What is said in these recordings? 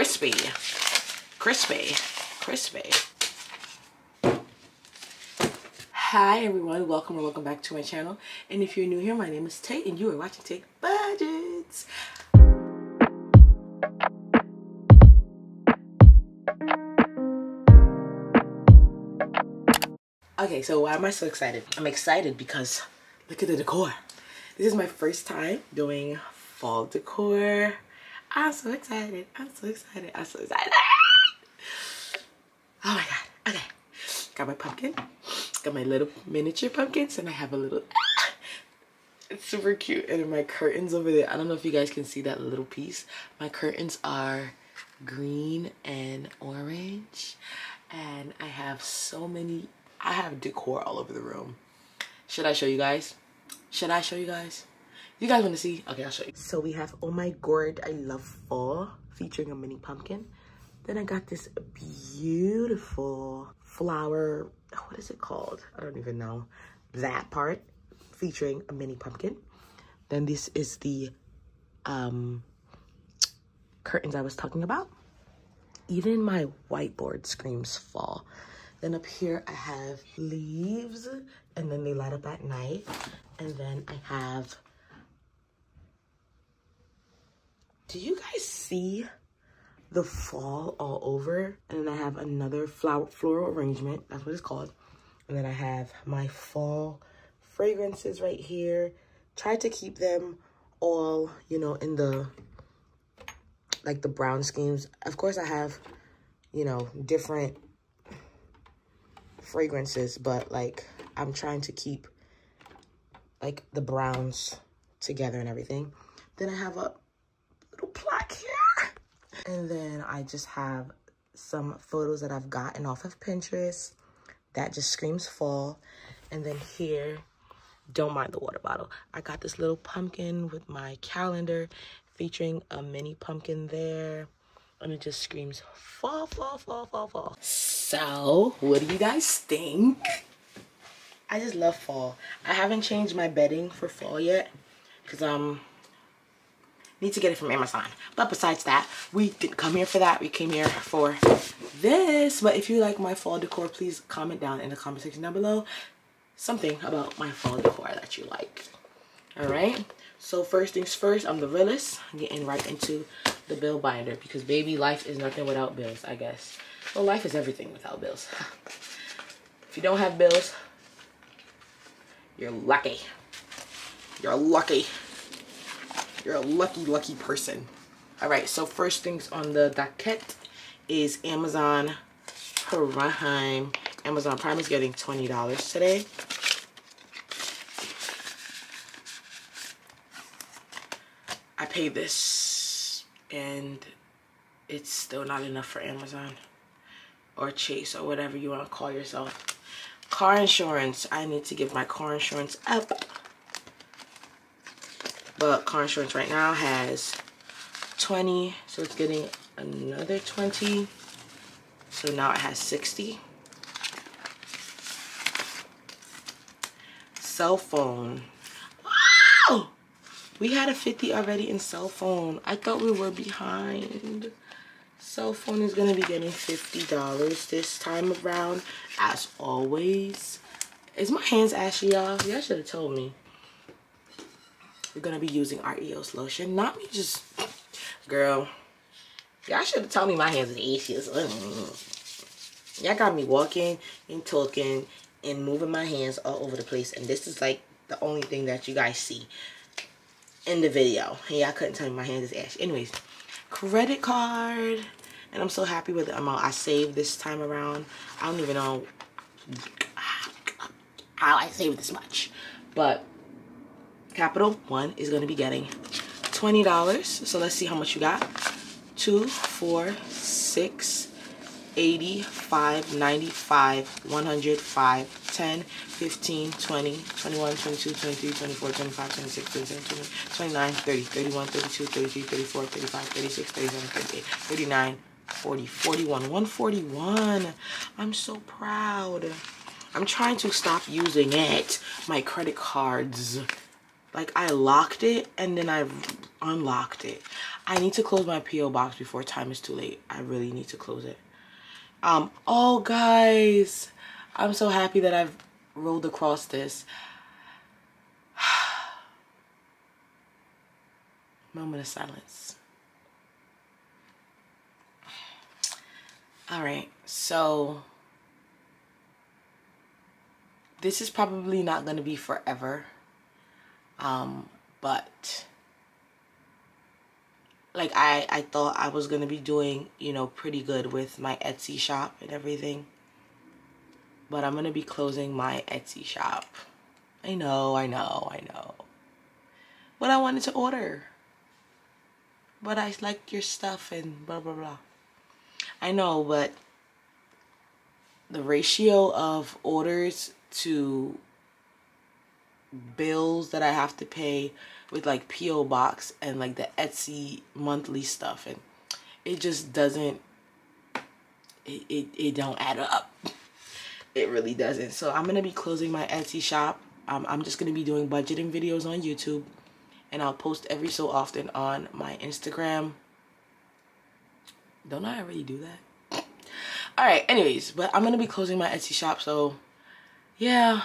crispy. Crispy. Crispy. Hi everyone, welcome or welcome back to my channel. And if you're new here, my name is Tate and you are watching Tae Budgets. Okay, so why am I so excited? I'm excited because look at the decor. This is my first time doing fall decor. I'm so excited. I'm so excited. I'm so excited. Oh my god. Okay. Got my pumpkin. Got my little miniature pumpkins and I have a little it's super cute and my curtains over there i don't know if you guys can see that little piece my curtains are green and orange and i have so many i have decor all over the room should i show you guys should i show you guys you guys want to see okay i'll show you so we have oh my gourd i love fall featuring a mini pumpkin then i got this beautiful flower what is it called i don't even know that part featuring a mini pumpkin. Then this is the um, curtains I was talking about. Even my whiteboard screams fall. Then up here I have leaves and then they light up at night. And then I have, do you guys see the fall all over? And then I have another flower floral arrangement, that's what it's called. And then I have my fall fragrances right here. Try to keep them all, you know, in the, like the brown schemes. Of course, I have, you know, different fragrances, but like I'm trying to keep like the browns together and everything. Then I have a. And then I just have some photos that I've gotten off of Pinterest. That just screams fall. And then here don't mind the water bottle. I got this little pumpkin with my calendar featuring a mini pumpkin there. And it just screams fall, fall, fall, fall, fall. So, what do you guys think? I just love fall. I haven't changed my bedding for fall yet. Because, um, need to get it from Amazon. But besides that, we didn't come here for that. We came here for this. But if you like my fall decor, please comment down in the comment section down below something about my fall decor that you like. All right. So first things first, I'm the realist. I'm getting right into the bill binder because baby, life is nothing without bills, I guess. Well, life is everything without bills. if you don't have bills, you're lucky. You're lucky. You're a lucky, lucky person. All right, so first things on the docket is Amazon Prime. Amazon Prime is getting $20 today. I paid this and it's still not enough for Amazon or Chase or whatever you want to call yourself. Car insurance. I need to give my car insurance up. But car insurance right now has 20. So it's getting another 20. So now it has 60. Cell phone. Wow! We had a 50 already in cell phone. I thought we were behind. Cell phone is going to be getting $50 this time around, as always. Is my hands ashy, y'all? Y'all should have told me. We're going to be using our EOS lotion. Not me just... Girl. Y'all should have told me my hands are ashy. Y'all got me walking and talking and moving my hands all over the place. And this is like the only thing that you guys see in the video. Yeah, I couldn't tell you my hands is ashy. Anyways, credit card. And I'm so happy with the amount I saved this time around. I don't even know how I saved this much. But Capital One is going to be getting $20. So let's see how much you got. Two, four, six, 85, 95, 100, 5, 10, 15, 20, 21, 22, 23, 24, 25, 26, 27, 28, 29, 30, 31, 32, 33, 34, 35, 36, 37, 38, 39, 40, 41, 141. I'm so proud. I'm trying to stop using it, my credit cards. Like I locked it and then I unlocked it. I need to close my P.O. box before time is too late. I really need to close it. Um, oh guys, I'm so happy that I've rolled across this. Moment of silence. All right, so this is probably not going to be forever. Um, but like I, I thought I was going to be doing, you know, pretty good with my Etsy shop and everything. But I'm going to be closing my Etsy shop. I know, I know, I know. But I wanted to order. But I liked your stuff and blah, blah, blah. I know, but the ratio of orders to bills that I have to pay with like PO box and like the Etsy monthly stuff and it just doesn't it, it, it don't add up. It really doesn't. So I'm gonna be closing my Etsy shop. Um, I'm just gonna be doing budgeting videos on YouTube and I'll post every so often on my Instagram. Don't I already do that? All right anyways but I'm gonna be closing my Etsy shop so yeah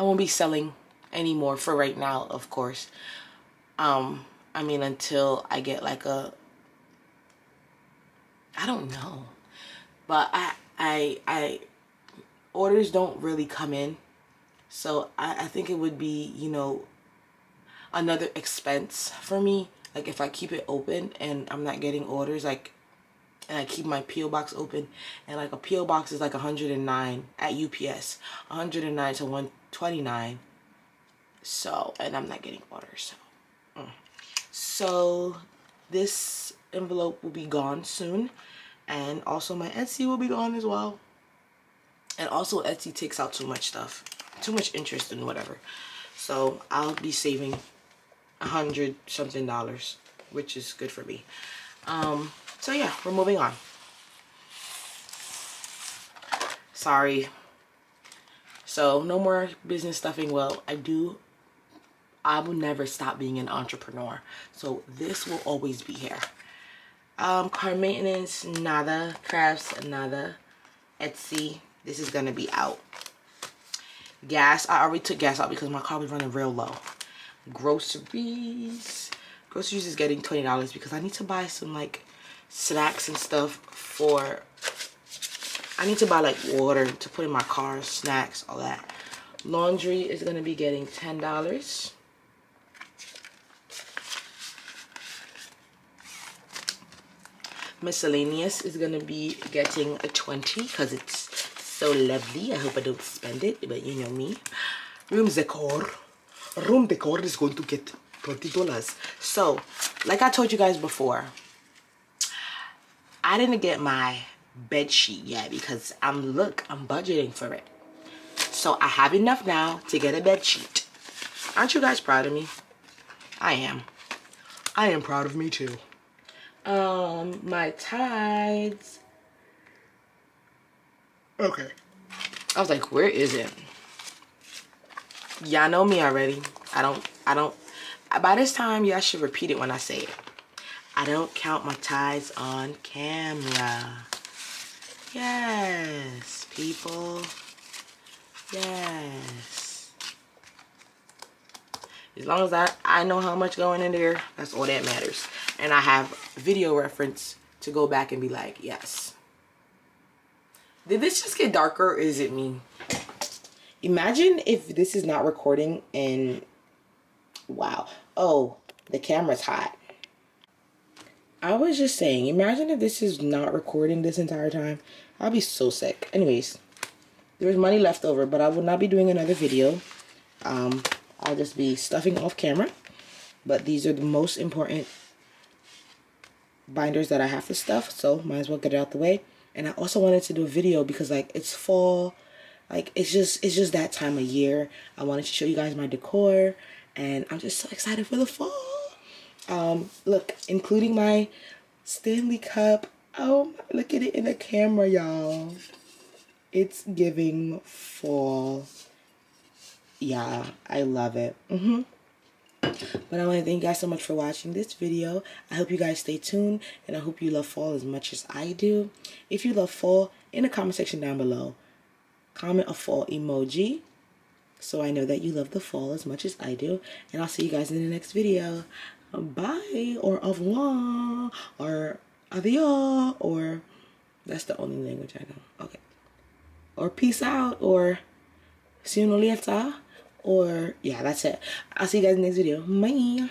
I won't be selling anymore for right now, of course. Um, I mean, until I get like a, I don't know, but I, I, I, orders don't really come in. So I, I think it would be, you know, another expense for me. Like if I keep it open and I'm not getting orders, like and I keep my PO box open and like a PO box is like 109 at UPS 109 to 129 so and I'm not getting orders so mm. so this envelope will be gone soon and also my Etsy will be gone as well and also Etsy takes out too much stuff too much interest in whatever so I'll be saving a hundred something dollars which is good for me um so yeah, we're moving on. Sorry. So no more business stuffing. Well, I do, I will never stop being an entrepreneur. So this will always be here. Um, car maintenance, nada. Crafts, nada. Etsy, this is going to be out. Gas, I already took gas out because my car was running real low. Groceries. Groceries is getting $20 because I need to buy some like snacks and stuff for I need to buy like water to put in my car, snacks, all that. Laundry is going to be getting $10. Miscellaneous is going to be getting a 20 because it's so lovely. I hope I don't spend it, but you know me. Room decor. Room decor is going to get $20. So, like I told you guys before, I didn't get my bed sheet yet because I'm, look, I'm budgeting for it. So I have enough now to get a bed sheet. Aren't you guys proud of me? I am. I am proud of me too. Um, my tithes. Okay. I was like, where is it? Y'all know me already. I don't, I don't, by this time, y'all should repeat it when I say it. I don't count my tithes on camera. Yes, people. Yes. As long as I, I know how much going in there, that's all that matters. And I have video reference to go back and be like, yes. Did this just get darker is it me? Imagine if this is not recording and wow. Oh, the camera's hot. I was just saying, imagine if this is not recording this entire time. I'll be so sick. Anyways, there's money left over, but I will not be doing another video. Um, I'll just be stuffing off camera. But these are the most important binders that I have to stuff, so might as well get it out the way. And I also wanted to do a video because like it's fall, like it's just it's just that time of year. I wanted to show you guys my decor, and I'm just so excited for the fall. Um, look, including my Stanley Cup. Oh, look at it in the camera, y'all. It's giving fall. Yeah, I love it. Mm -hmm. But I want to thank you guys so much for watching this video. I hope you guys stay tuned and I hope you love fall as much as I do. If you love fall, in the comment section down below, comment a fall emoji so I know that you love the fall as much as I do. And I'll see you guys in the next video. Bye or au revoir or adios or that's the only language I know. Okay. Or peace out or see you later or yeah, that's it. I'll see you guys in the next video. Bye.